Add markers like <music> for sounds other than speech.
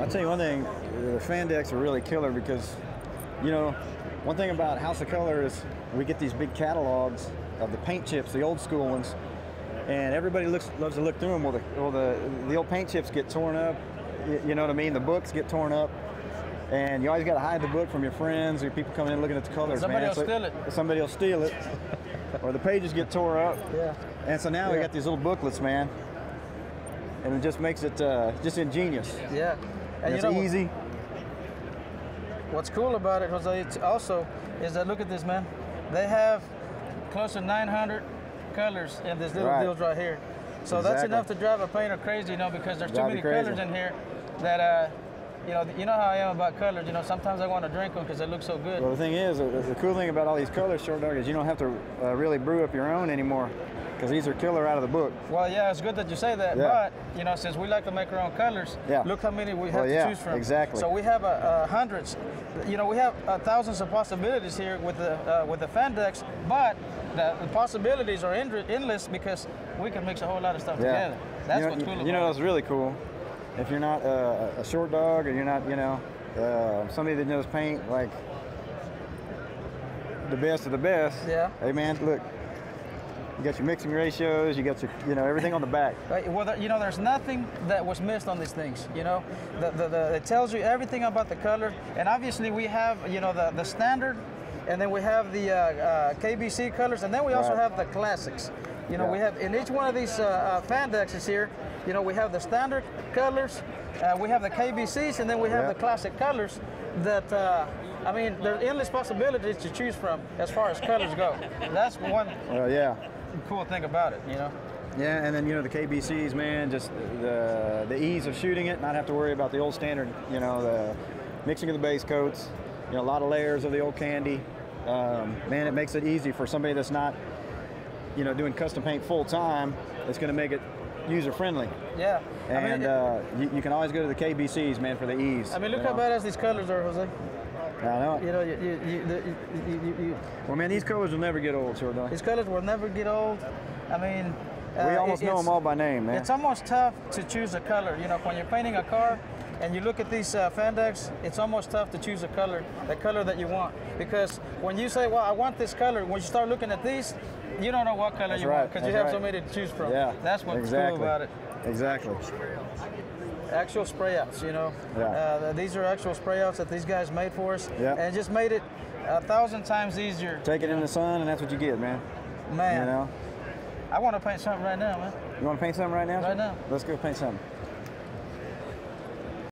I'll tell you one thing, the fan decks are really killer because, you know, one thing about House of Kolor is we get these big catalogs of the paint chips, the old school ones, and everybody looks loves to look through them. Well, the, well, the, the old paint chips get torn up, you, you know what I mean? The books get torn up, and you always got to hide the book from your friends or people coming in looking at the colors. Somebody man. will steal it. Somebody will steal it, <laughs> or the pages get tore up. Yeah. And so now we got these little booklets, man, and it just makes it uh, just ingenious. Yeah. And it's you know, easy. What's cool about it, Jose, it's also is that look at this, man. They have close to 900 colors in this little Right. deals right here. So that's enough to drive a painter crazy, you know, because there's too many colors in here that, uh, you know, you know how I am about colors. You know, sometimes I want to drink them because they look so good. Well, the thing is, the cool thing about all these colors, short dog, is you don't have to uh, really brew up your own anymore, because these are killer out of the book. Well, yeah, it's good that you say that. Yeah. But you know, since we like to make our own colors, Yeah. look how many we have Well, to yeah, choose from. exactly. So we have uh, uh, hundreds. You know, we have uh, thousands of possibilities here with the uh, with the fan decks, but the, the possibilities are endless because we can mix a whole lot of stuff together. That's you know, what's you- cool You know it. what's really cool? If you're not uh, a short dog or you're not, you know, uh, somebody that knows paint like the best of the best. Yeah. Hey man, look, you got your mixing ratios, you got your, you know, everything on the back. Right, Well, there, you know, there's nothing that was missed on these things. You know, the, the, the, it tells you everything about the color, and obviously we have, you know, the, the standard, and then we have the uh, uh, KBC colors, and then we also Right. have the classics. You know, we have in each one of these uh, uh, fan dexes here. You know, we have the standard colors, uh, we have the KBCs, and then we have Yeah. the classic colors. That uh, I mean, there's endless possibilities to choose from as far as colors go. That's one Well, yeah. Cool thing about it. You know. Yeah, and then you know the KBCs, man, just the the ease of shooting it, not have to worry about the old standard, you know, the mixing of the base coats, you know, a lot of layers of the old candy. Um, man, it makes it easy for somebody that's not, you know, doing custom paint full time. It's going to make it user friendly, Yeah. I mean, and uh, you, you can always go to the KBCs, man, for the ease. I mean, look you how know? badass these colors are, Jose. I know. You know, you, you, you, you, Well, man, these colors will never get old, sure, these colors will never get old. I mean, uh, We almost know them all by name, man. It's almost tough to choose a color. You know, when you're painting a car and you look at these uh, fan decks, it's almost tough to choose a color, the color that you want. Because when you say, well, I want this color, when you start looking at these, you don't know what color That's you right, want because you have so many to choose from. Yeah, That's what's exactly. cool about it. Exactly. Actual spray outs, you know. Yeah. Uh, these are actual spray outs that these guys made for us. Yeah. And just made it a thousand times easier. Take it in the sun, and that's what you get, man. Man, You know. I want to paint something right now, man. You want to paint something right now? Right now. Let's go paint something.